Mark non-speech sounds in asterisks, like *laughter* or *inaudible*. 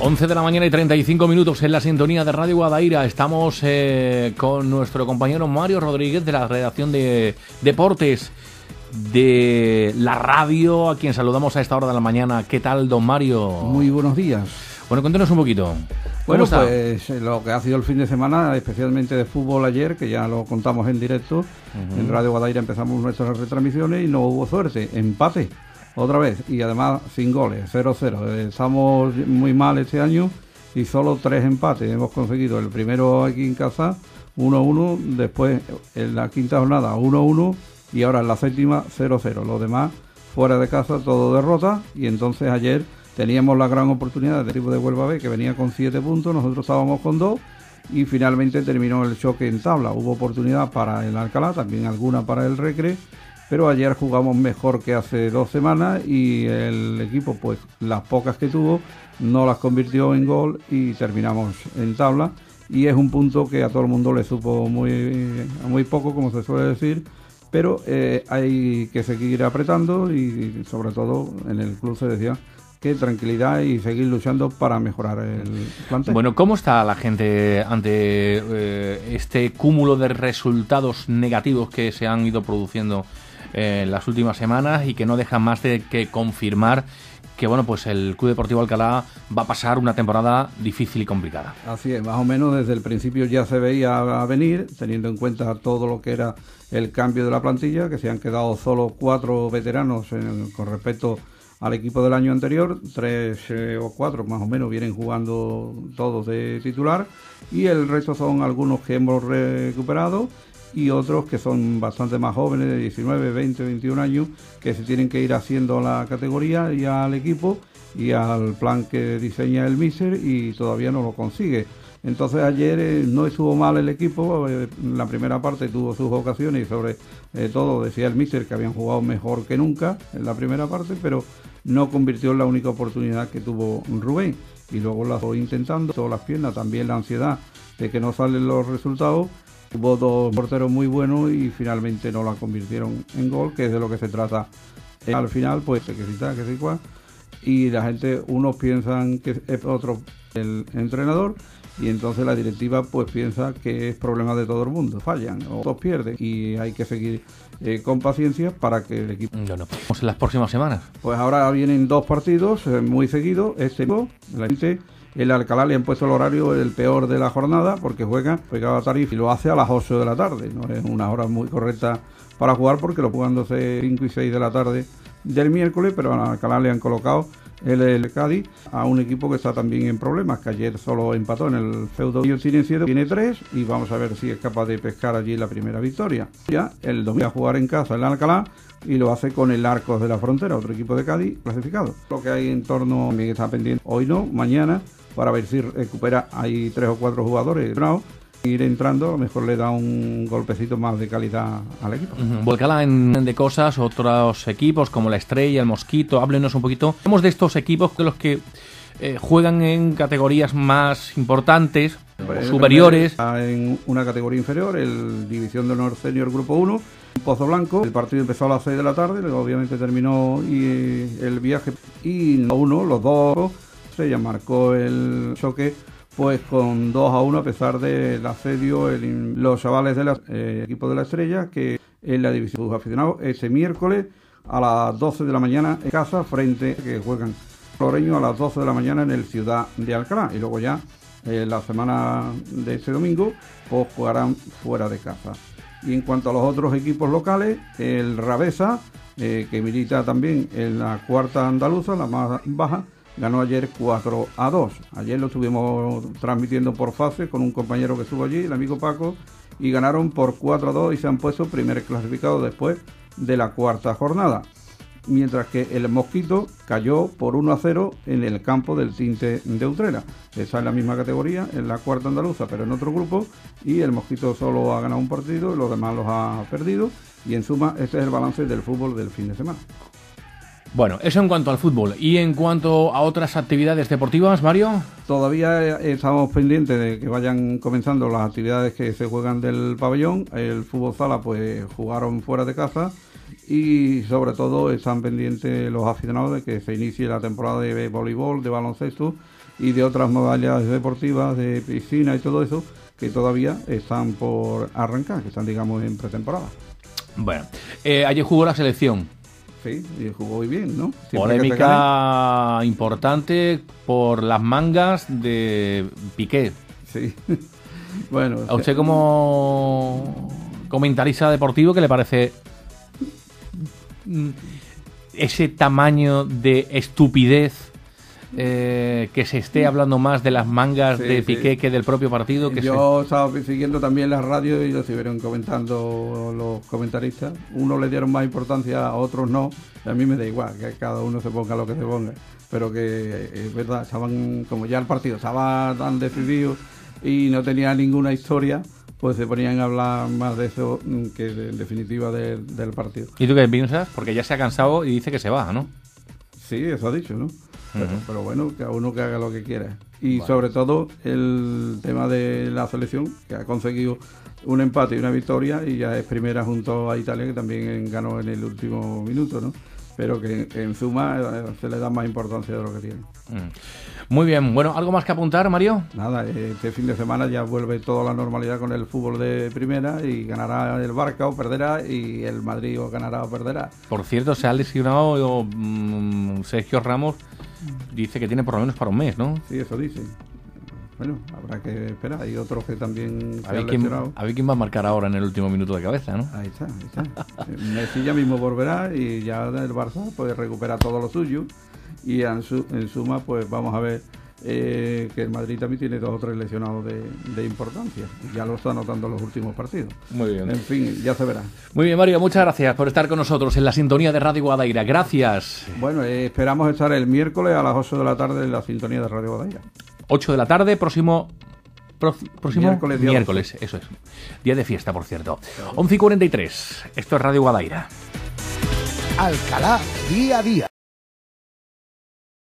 11 de la mañana y 35 minutos en la sintonía de Radio Guadaira. Estamos eh, con nuestro compañero Mario Rodríguez de la redacción de Deportes de la radio, a quien saludamos a esta hora de la mañana. ¿Qué tal, don Mario? Muy buenos días. Bueno, cuéntenos un poquito. Bueno, pues eh, lo que ha sido el fin de semana, especialmente de fútbol ayer, que ya lo contamos en directo, en Radio Guadaira empezamos nuestras retransmisiones y no hubo suerte, empate otra vez y además sin goles, 0-0. Estamos muy mal este año y solo tres empates hemos conseguido. El primero aquí en casa, 1-1, después en la quinta jornada 1-1 y ahora en la séptima 0-0. Los demás fuera de casa todo derrota y entonces ayer teníamos la gran oportunidad del equipo de Huelva B que venía con 7 puntos, nosotros estábamos con 2 y finalmente terminó el choque en tabla. Hubo oportunidad para el Alcalá, también alguna para el Recre pero ayer jugamos mejor que hace dos semanas y el equipo, pues las pocas que tuvo, no las convirtió en gol y terminamos en tabla. Y es un punto que a todo el mundo le supo muy, muy poco, como se suele decir, pero eh, hay que seguir apretando y sobre todo en el club se decía que tranquilidad y seguir luchando para mejorar el plantel. Bueno, ¿cómo está la gente ante eh, este cúmulo de resultados negativos que se han ido produciendo en las últimas semanas y que no deja más de que confirmar que bueno pues el Club Deportivo Alcalá va a pasar una temporada difícil y complicada. Así es, más o menos desde el principio ya se veía venir, teniendo en cuenta todo lo que era el cambio de la plantilla, que se han quedado solo cuatro veteranos con respecto al equipo del año anterior, tres eh, o cuatro más o menos vienen jugando todos de titular y el resto son algunos que hemos recuperado y otros que son bastante más jóvenes, de 19, 20, 21 años, que se tienen que ir haciendo la categoría y al equipo y al plan que diseña el Miser y todavía no lo consigue. Entonces ayer eh, no estuvo mal el equipo, eh, la primera parte tuvo sus ocasiones y sobre eh, todo decía el Mister que habían jugado mejor que nunca en la primera parte, pero no convirtió en la única oportunidad que tuvo Rubén. Y luego la fue intentando, todas las piernas, también la ansiedad de que no salen los resultados Hubo dos porteros muy buenos y finalmente no la convirtieron en gol, que es de lo que se trata. Eh, al final, pues, que cita, que se cual. Y la gente, unos piensan que es otro el entrenador y entonces la directiva pues piensa que es problema de todo el mundo, fallan o todos pierden y hay que seguir eh, con paciencia para que el equipo... No, no. en las próximas semanas? Pues ahora vienen dos partidos eh, muy seguidos, este la gente el Alcalá le han puesto el horario el peor de la jornada porque juega, juega a Tarif y lo hace a las 8 de la tarde. No es una hora muy correcta para jugar porque lo 12, 5 y 6 de la tarde del miércoles, pero al Alcalá le han colocado el, el, Cádiz a un equipo que está también en problemas, que ayer solo empató en el feudo silencio tiene tres y vamos a ver si es capaz de pescar allí la primera victoria. Ya el domingo a jugar en casa el Alcalá y lo hace con el Arcos de la Frontera, otro equipo de Cádiz clasificado. Lo que hay en torno también está pendiente hoy no, mañana para ver si recupera. Hay tres o cuatro jugadores ir entrando, a lo mejor le da un golpecito más de calidad al equipo. Uh en, de cosas, otros equipos como la Estrella, el Mosquito, háblenos un poquito. Hablamos de estos equipos que los que eh, juegan en categorías más importantes, superiores. En una categoría inferior, el División de Honor Senior Grupo 1, Pozo Blanco. El partido empezó a las 6 de la tarde, obviamente terminó y, el viaje. Y uno, los dos ya marcó el choque pues con 2 a 1 a pesar del asedio los chavales del eh, equipo de la Estrella que en la división de aficionados este miércoles a las 12 de la mañana en casa frente que juegan Floreño a las 12 de la mañana en el Ciudad de Alcalá y luego ya eh, la semana de este domingo pues jugarán fuera de casa. Y en cuanto a los otros equipos locales, el Rabesa, eh, que milita también en la cuarta andaluza, la más baja, ganó ayer 4 a 2. Ayer lo estuvimos transmitiendo por fase con un compañero que estuvo allí, el amigo Paco, y ganaron por 4 a 2 y se han puesto primer clasificado después de la cuarta jornada. Mientras que el Mosquito cayó por 1 a 0 en el campo del Tinte de Utrera. Esa es la misma categoría, en la cuarta andaluza, pero en otro grupo. Y el Mosquito solo ha ganado un partido, los demás los ha perdido. Y en suma, este es el balance del fútbol del fin de semana. Bueno, eso en cuanto al fútbol. ¿Y en cuanto a otras actividades deportivas, Mario? Todavía estamos pendientes de que vayan comenzando las actividades que se juegan del pabellón. El fútbol sala, pues jugaron fuera de casa y sobre todo están pendientes los aficionados de que se inicie la temporada de voleibol, de baloncesto y de otras modalidades deportivas, de piscina y todo eso, que todavía están por arrancar, que están, digamos, en pretemporada. Bueno, eh, ayer jugó la selección. Sí, y jugó muy bien, ¿no? Polémica importante por las mangas de Piqué. Sí. *laughs* bueno. A usted como comentarista deportivo, ¿qué le parece ese tamaño de estupidez eh, que se esté hablando más de las mangas de Piqué que del propio partido. Que Yo estaba siguiendo también las radios y lo estuvieron comentando los comentaristas. Unos le dieron más importancia, a otros no. a mí me da igual que cada uno se ponga lo que se ponga. Pero que eh, es verdad, estaban como ya el partido estaba tan decidido y no tenía ninguna historia pues se ponían a hablar más de eso que en definitiva del partido. ¿Y tú qué piensas? Porque ya se ha cansado y dice que se va, ¿no? Sí, eso ha dicho, ¿no? Pero, bueno, que a uno que haga lo que quiera. Y sobre todo el tema de la selección, que ha conseguido un empate y una victoria y ya es primera junto a Italia, que también ganó en el último minuto, ¿no? Pero que, en suma eh, se le da más importancia de lo que tiene. Muy bien, bueno, ¿algo más que apuntar, Mario? Nada, este fin de semana ya vuelve toda la normalidad con el fútbol de primera y ganará el Barca o perderá y el Madrid o ganará o perderá. Por cierto, se ha lesionado mm, Sergio Ramos dice que tiene por lo menos para un mes, ¿no? Sí, eso dice. Bueno, habrá que esperar. Hay otros que también se a, ver quién, a ver quién va a marcar ahora en el último minuto de cabeza, ¿no? Ahí está, ahí está. *laughs* Messi ya mismo volverá y ya el Barça puede recuperar todo lo suyo. Y en, en suma, pues vamos a ver eh, que el Madrid también tiene dos o tres lesionados de, importancia. Ya lo está notando en los últimos partidos. Muy bien. En fin, ya se verá. Muy bien, Mario, muchas gracias por estar con nosotros en la sintonía de Radio Guadaira. Gracias. Bueno, eh, esperamos estar el miércoles a las 8 de la tarde en la sintonía de Radio Guadaira. 8 de la tarde, próximo próximo miércoles, miércoles eso es. Día de fiesta, por cierto. 11 y 43. Esto es Radio Guadaira. Alcalá, día a día.